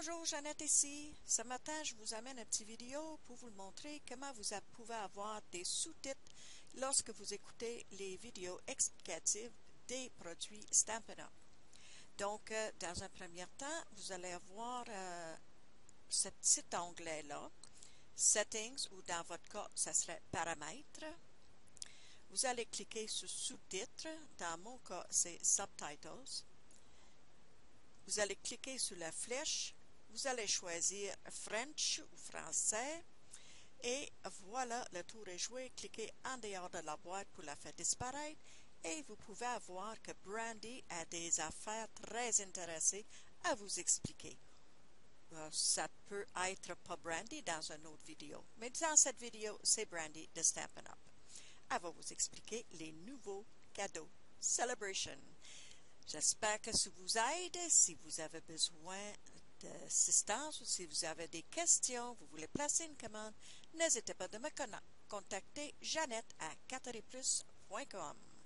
Bonjour, Jeannette ici. Ce matin, je vous amène une petite vidéo pour vous montrer comment vous pouvez avoir des sous-titres lorsque vous écoutez les vidéos explicatives des produits Stampin' Up. Donc, euh, dans un premier temps, vous allez avoir euh, ce petit onglet-là, Settings, ou dans votre cas, ça serait Paramètres. Vous allez cliquer sur Sous-titres. Dans mon cas, c'est Subtitles. Vous allez cliquer sur la flèche. Vous allez choisir French ou français. Et voilà, le tour est joué. Cliquez en dehors de la boîte pour la faire disparaître. Et vous pouvez avoir que Brandy a des affaires très intéressées à vous expliquer. Euh, ça peut être pas Brandy dans une autre vidéo. Mais dans cette vidéo, c'est Brandy de Stampin' Up. Elle va vous expliquer les nouveaux cadeaux Celebration. J'espère que ça vous aide. Si vous avez besoin d'assistance ou si vous avez des questions, vous voulez placer une commande, n'hésitez pas de me contacter Jeannette à cateriplus.com.